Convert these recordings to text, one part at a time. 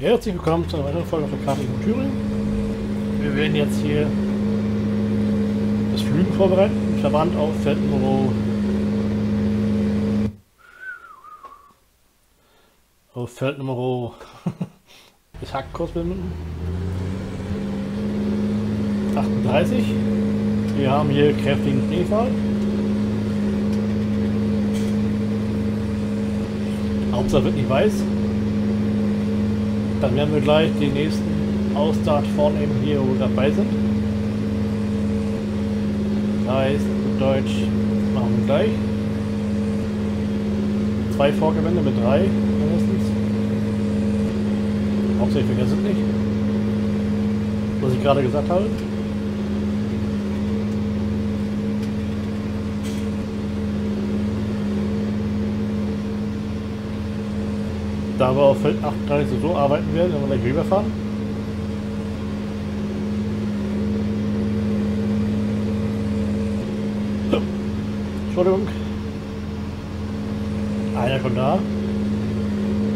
Herzlich willkommen zu einer weiteren Folge von Karte in Thüringen. Wir werden jetzt hier das Flügen vorbereiten, Verband auf Feld Nummer auf Feld Nummer Hackkurs beenden. 38. Wir haben hier kräftigen Schneefall. Hauptsache wird nicht weiß. Dann werden wir gleich die nächsten Ausstart vornehmen hier, wo wir dabei sind. Das heißt, Deutsch machen wir gleich. Zwei Vorgewände mit drei mindestens. Hauptsächlich vergessen nicht. Was ich gerade gesagt habe. Da wir auf Feld 38 so arbeiten werden, wenn wir gleich rüberfahren. Entschuldigung. Einer schon da.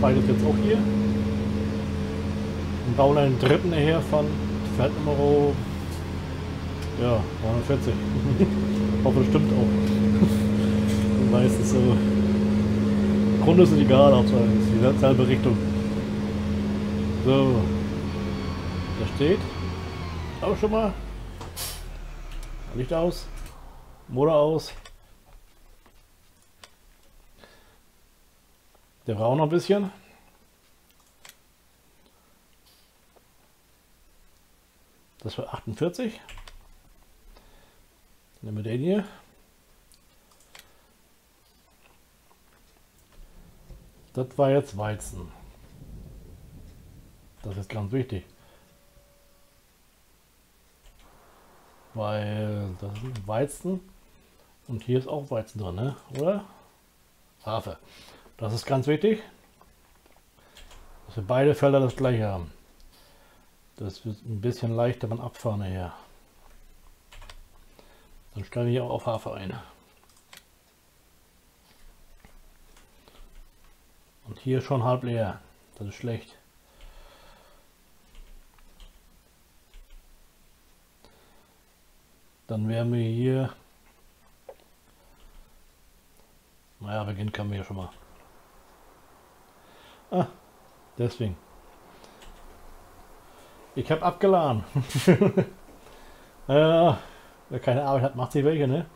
Zweites jetzt auch hier. Und bauen einen dritten her von Feld Nummer ja, 49. hoffe, das stimmt auch. Meistens so. Grunde ist egal, Hauptsache ist die selbe Richtung. So. Da steht. Auch schon mal. Licht aus. Motor aus. Der braucht noch ein bisschen. Das war 48. Nehmen wir den hier. Das war jetzt Weizen. Das ist ganz wichtig. Weil das ist Weizen und hier ist auch Weizen drin, ne? oder? Hafer. Das ist ganz wichtig, dass wir beide Felder das gleiche haben. Das wird ein bisschen leichter beim Abfahren her. Dann stellen wir auch auf Hafer ein. Hier schon halb leer. Das ist schlecht. Dann werden wir hier... Naja, beginnen können wir ja schon mal. Ah, deswegen. Ich habe abgeladen. ja, wer keine Arbeit hat, macht sich welche, ne?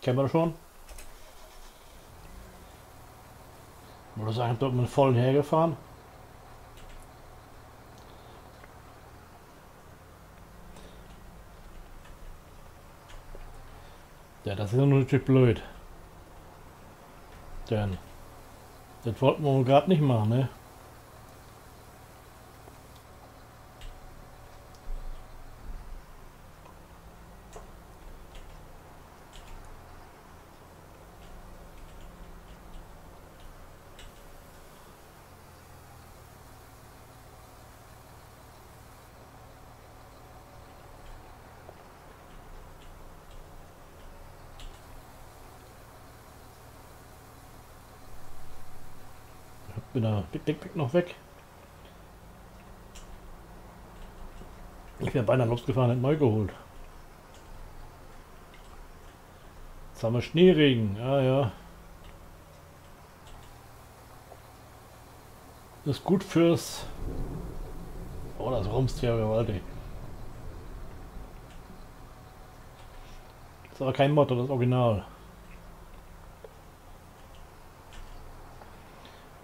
Kennen wir schon. Oder sagen, dort mit vollen hergefahren. Ja, das ist natürlich blöd. Denn das wollten wir gerade nicht machen, ne? Bin da dick, dick, dick noch weg. Ich wäre beinahe losgefahren und neu geholt. Jetzt haben wir Schneeregen. Ja, ja. ist gut fürs... Oh, das rumst ja gewaltig. Das ist aber kein Motto, das Original.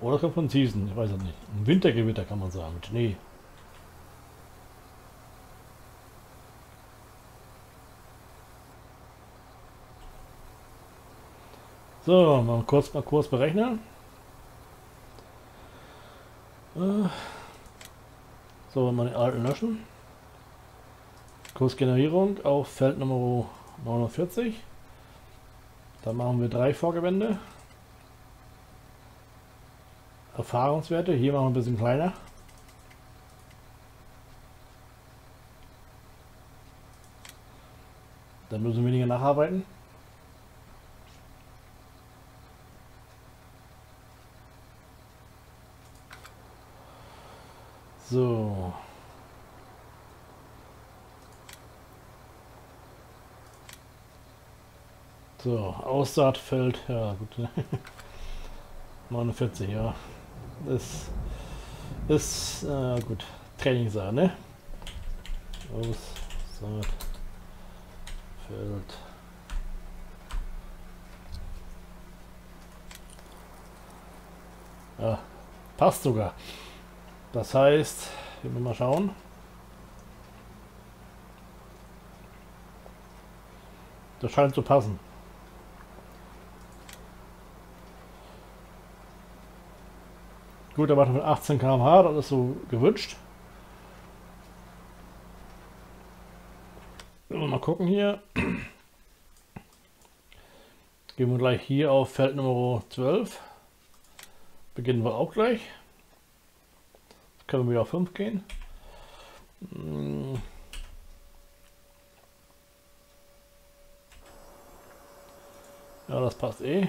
Oder kommt von Season, ich weiß es nicht. Ein Wintergewitter kann man sagen, mit Schnee. So, mal kurz mal kurz berechnen. Äh, so, mal den alten löschen. Kursgenerierung auf Feld Nummer 49. Dann machen wir drei Vorgewände. Erfahrungswerte. Hier machen wir ein bisschen kleiner. Dann müssen wir weniger nacharbeiten. So. So, Aussaatfeld, ja gut. 49, ja. Das ist äh, gut. Trainingssache, ne? Aussaatfeld. Ja, passt sogar. Das heißt, wir mal schauen. Das scheint zu passen. Gut, er macht mit 18 km/h, das ist so gewünscht. Mal gucken hier. Gehen wir gleich hier auf Feld Nummer 12. Beginnen wir auch gleich. Jetzt können wir wieder auf 5 gehen. Hm. Ja, das passt eh.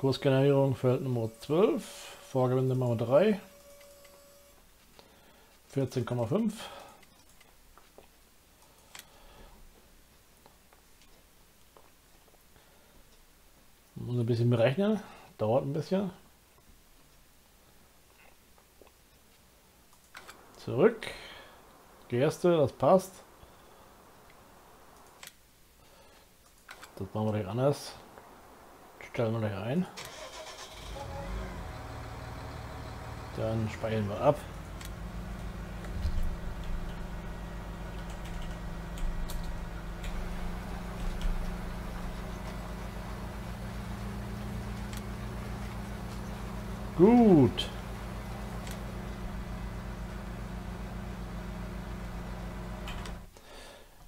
Kursgenerierung Feld Nummer 12. Vorgewende Nummer 3. 14,5. Muss ein bisschen berechnen. Dauert ein bisschen. Zurück. Gerste, das passt. Das machen wir gleich anders. Stellen wir gleich ein. Dann speichern wir ab. Gut.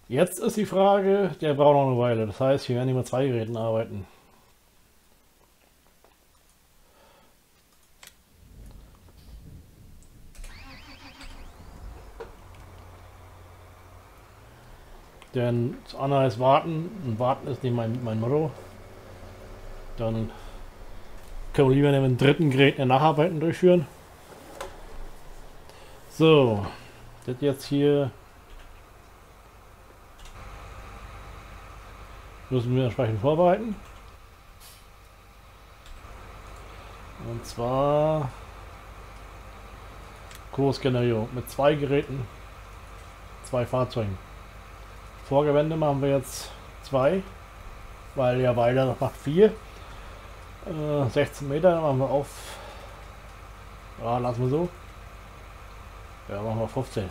Jetzt ist die Frage, der braucht noch eine Weile. Das heißt, wir werden mit zwei Geräten arbeiten. Denn das andere ist warten und warten ist nicht mein, mein Motto. Dann können wir lieber dem dritten Gerät eine Nacharbeiten durchführen. So, das jetzt hier müssen wir entsprechend vorbereiten. Und zwar Kursgenerierung mit zwei Geräten, zwei Fahrzeugen. Vorgewände machen wir jetzt zwei, weil ja weiter macht vier. 16 äh, Meter machen wir auf. Ja, lassen wir so. Ja, machen wir 15.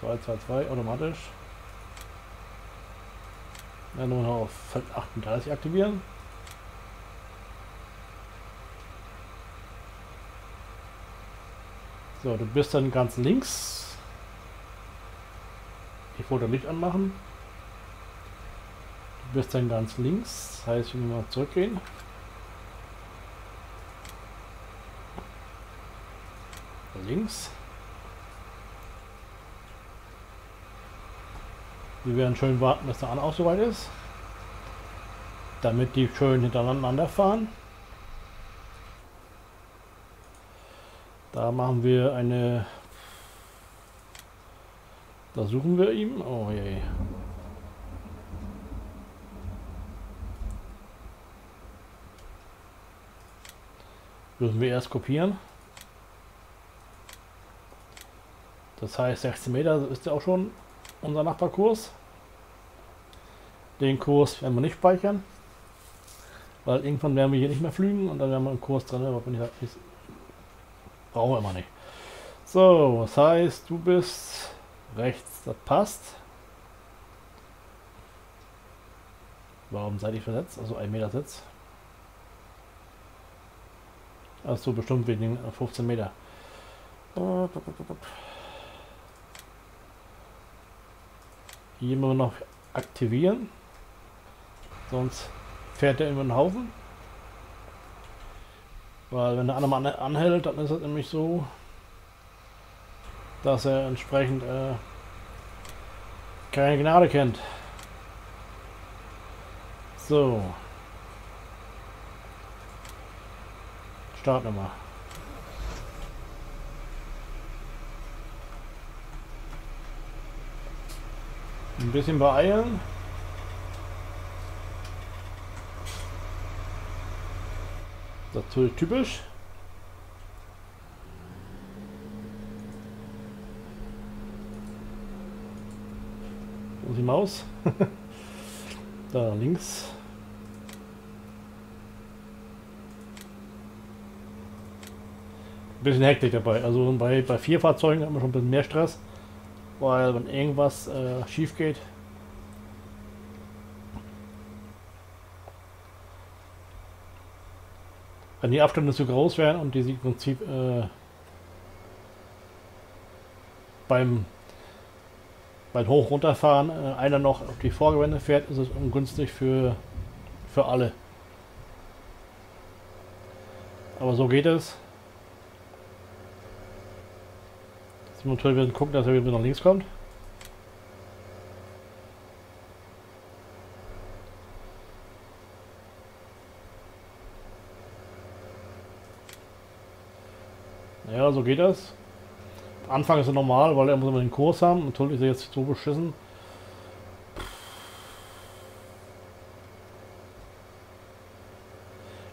Zwei, zwei, zwei, automatisch. Dann nur noch auf Feld 38 aktivieren. So, du bist dann ganz links. Ich wollte Licht anmachen. Du bist dann ganz links, das heißt, wir mal zurückgehen. Links. Wir werden schön warten, bis der andere auch soweit ist. Damit die schön hintereinander fahren. Da machen wir eine... Da suchen wir ihm. Oh je. Müssen wir erst kopieren. Das heißt 16 Meter ist ja auch schon unser Nachbarkurs. Den Kurs werden wir nicht speichern. Weil irgendwann werden wir hier nicht mehr fliegen und dann werden wir einen Kurs drin, aber nicht, brauchen wir immer nicht. So, das heißt, du bist rechts, das passt. Warum seid ihr versetzt? Also ein Meter Sitz. Achso, bestimmt wegen 15 Meter. Hier immer noch aktivieren. Sonst fährt er immer einen Haufen. Weil wenn der andere Mann anhält, dann ist es nämlich so, dass er entsprechend äh, keine Gnade kennt. So. Startnummer. Ein bisschen beeilen. Natürlich typisch. Wo ist die Maus? da links. Ein bisschen Hektik dabei. Also bei, bei vier Fahrzeugen haben wir schon ein bisschen mehr Stress. Weil wenn irgendwas äh, schief geht, wenn die Abstände zu groß wären und die sich im Prinzip äh, beim, beim Hoch runterfahren äh, einer noch auf die Vorgewände fährt, ist es ungünstig für, für alle. Aber so geht es. Jetzt wir natürlich gucken, dass er wieder nach links kommt. So geht das. Anfang ist er normal, weil er muss immer den Kurs haben. Natürlich ist er jetzt so beschissen.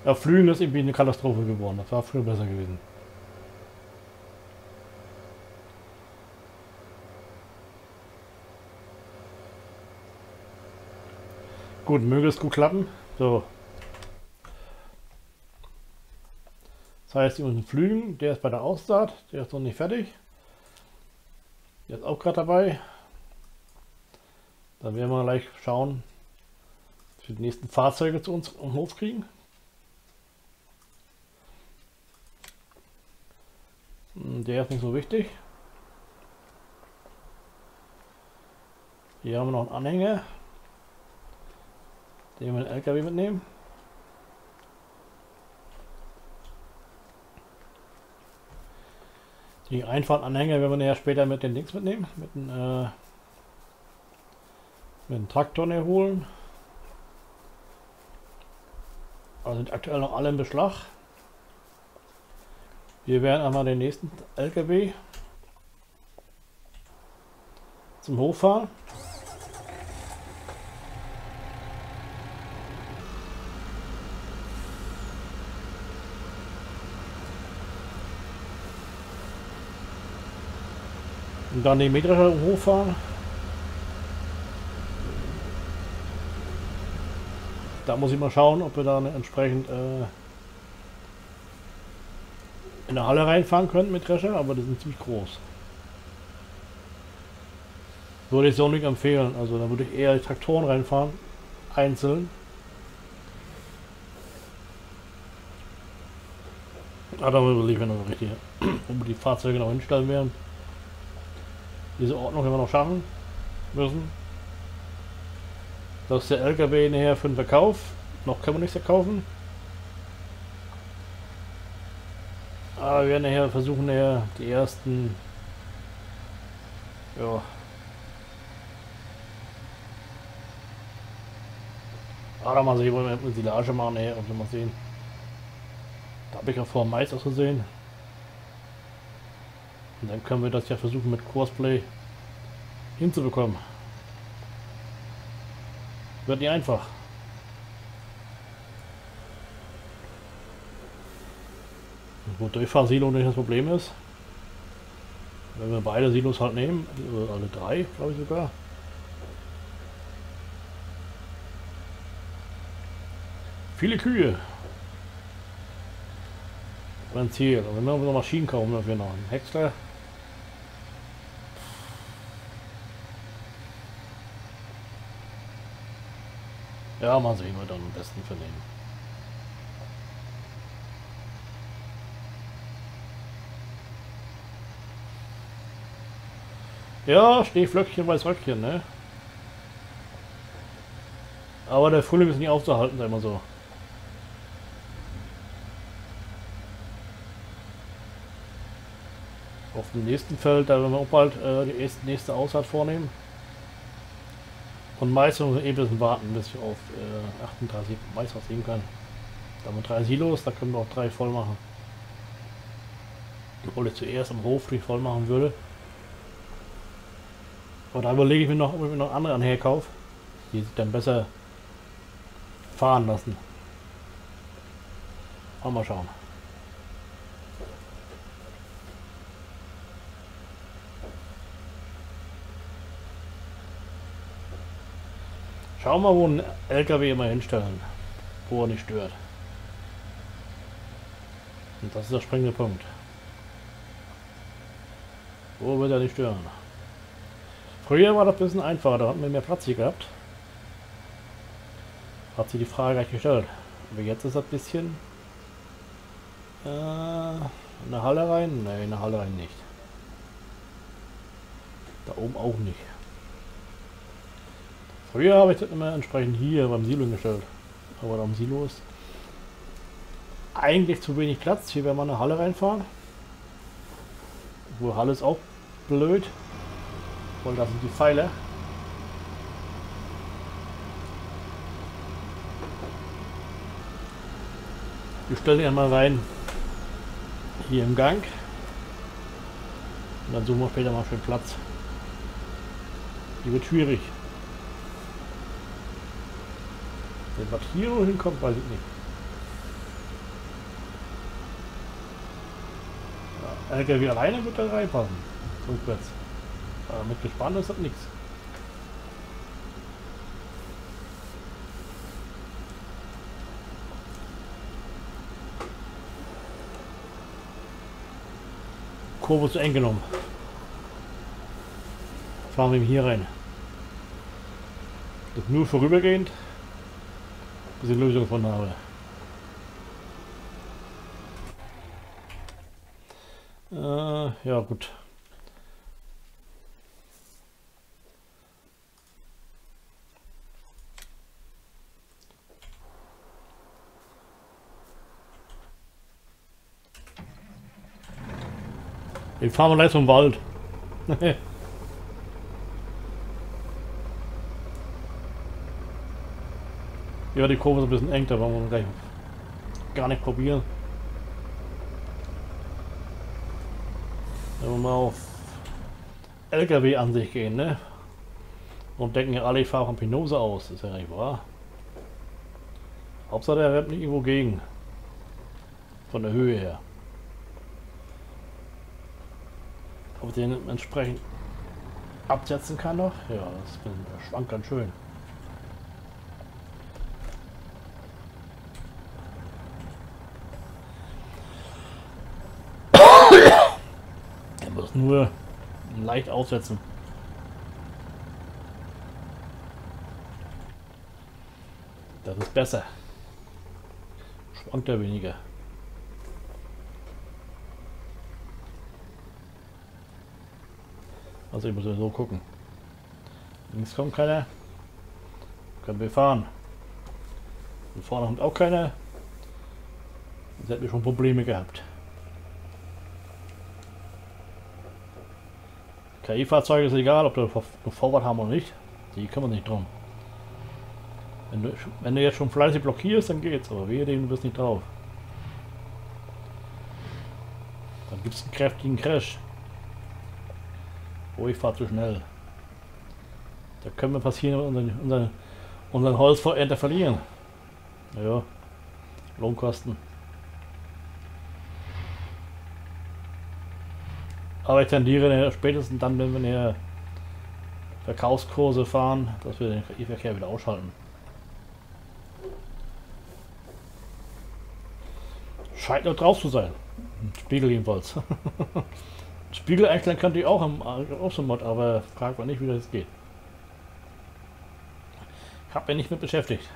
Ja, Flügen ist irgendwie eine Katastrophe geworden. Das war früher besser gewesen. Gut, möge es gut klappen. So. Das heißt, unseren Flügen, der ist bei der Aussaat, der ist noch nicht fertig. Der ist auch gerade dabei. Dann werden wir gleich schauen, dass wir die nächsten Fahrzeuge zu uns am Hof kriegen. Hm, der ist nicht so wichtig. Hier haben wir noch einen Anhänger. Den wir den LKW mitnehmen. Die einfachen Anhänger werden wir ja später mit den Links mitnehmen, mit dem, äh, mit dem Traktor holen. Also sind aktuell noch alle im Beschlag. Wir werden einmal den nächsten LKW zum Hof fahren. Und dann die Mähdrescher hochfahren. Da muss ich mal schauen, ob wir dann entsprechend äh, in der Halle reinfahren können mit Drescher, aber die sind ziemlich groß. Würde ich so nicht empfehlen. Also da würde ich eher die Traktoren reinfahren, einzeln. Aber da wir noch richtig, ob wir die Fahrzeuge noch hinstellen werden. Diese Ordnung wir noch schaffen müssen. Das ist der LKW nachher für den Verkauf. Noch können wir nichts verkaufen. Aber wir werden nachher versuchen, nachher die ersten ja, Aber mal sehen, wollen wir eine Silage machen nachher und mal sehen. Da habe ich ja vor Mais ausgesehen. Und dann können wir das ja versuchen mit Cosplay hinzubekommen. Wird nicht einfach. Wo Durchfahrsilo nicht das Problem ist. Wenn wir beide Silos halt nehmen, also alle drei, glaube ich sogar. Viele Kühe. Mein Ziel. Und wenn wir noch Maschinen kaufen dafür noch einen Häcksler. Ja, mal sehen wir dann am besten vernehmen. Ja, Schneeflöckchen, weiß Röckchen, ne? Aber der Frühling ist nicht aufzuhalten, sei mal so. Auf dem nächsten Feld, da werden wir auch bald äh, die nächste Aussaat vornehmen. Und Mais müssen wir eh ein bisschen warten, bis wir auf äh, 38 Mais was sehen können. Da haben wir drei Silos, da können wir auch drei voll machen. Obwohl ich zuerst am Hof durch voll machen würde. Aber da überlege ich mir noch, ob ich mir noch andere Anhänger kaufe, die sich dann besser fahren lassen. Mal schauen. Schauen wir, wo ein LKW immer hinstellen, wo er nicht stört. Und das ist der springende Punkt. Wo wird er nicht stören? Früher war das ein bisschen einfacher, da hatten wir mehr Platz hier gehabt. Hat sich die Frage gleich gestellt. Aber jetzt ist das ein bisschen... Äh, in der Halle rein? Ne, in der Halle rein nicht. Da oben auch nicht. Früher habe ich das immer entsprechend hier beim Silo gestellt. Aber am Silo ist eigentlich zu wenig Platz. Hier werden wir eine Halle reinfahren. Wo Halle ist auch blöd. Weil da sind die Pfeile. Wir stellen ihn mal rein. Hier im Gang. Und dann suchen wir später mal schön Platz. Die wird schwierig. Wenn was hier noch hinkommt, weiß ich nicht. Ja, LKW alleine wird da reinpassen. Rückwärts. Aber mit Gespann ist das nichts. Kurve zu eng genommen. Fahren wir hier rein. Das nur vorübergehend, ich Lösung von habe. Äh, ja gut. Den fahren wir gleich zum Wald. ja, die Kurve ist ein bisschen eng, da wollen wir gleich gar nicht probieren. Wenn wir mal auf LKW-Ansicht gehen, ne? Und denken ja alle, ich fahre von Pinose aus. Ist ja nicht wahr. Hauptsache der rennt nicht irgendwo gegen. Von der Höhe her. Ob ich den entsprechend absetzen kann noch? Ja, das schwankt ganz schön. Nur leicht aussetzen. Das ist besser. Schwankt er weniger. Also ich muss so gucken. Links kommt keiner. Können wir fahren. Und vorne kommt auch keiner. Jetzt hätten wir schon Probleme gehabt. KI-Fahrzeuge ist egal, ob du Vorwärts haben oder nicht. Die kümmern sich drum. Wenn du, wenn du jetzt schon fleißig blockierst, dann geht's. Aber wehe dem, du bist nicht drauf. Dann gibt es einen kräftigen Crash. Oh, ich fahre zu schnell. Da können wir passieren, unseren, unseren, unseren Holz vor Ernte verlieren. Ja, Lohnkosten. Aber ich tendiere spätestens dann, wenn wir näher Verkaufskurse fahren, dass wir den E-Verkehr wieder ausschalten. Scheint noch drauf zu sein. Spiegel jedenfalls. Spiegel einstellen könnte ich auch im so Mod, aber fragt man nicht, wie das geht. Ich habe mich nicht mit beschäftigt.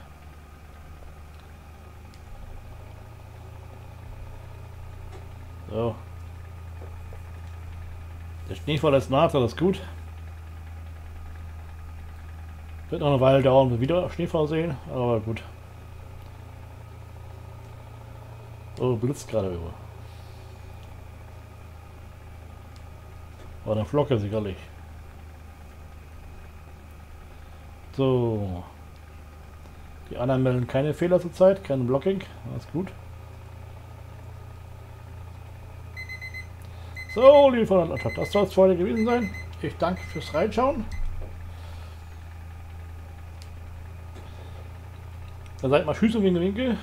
So. Der Schneefall ist nach, das ist gut. Wird noch eine Weile dauern, bis wir wieder Schneefall sehen, aber gut. Oh, blitzt gerade über. War eine Flocke sicherlich. So. Die anderen melden keine Fehler zurzeit, kein Blocking. Alles gut. So, liebe Freunde, das soll es heute gewesen sein. Ich danke fürs Reinschauen. Dann seid mal Tschüss und Winke Winke.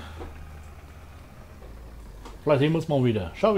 Vielleicht sehen wir uns mal wieder. Ciao.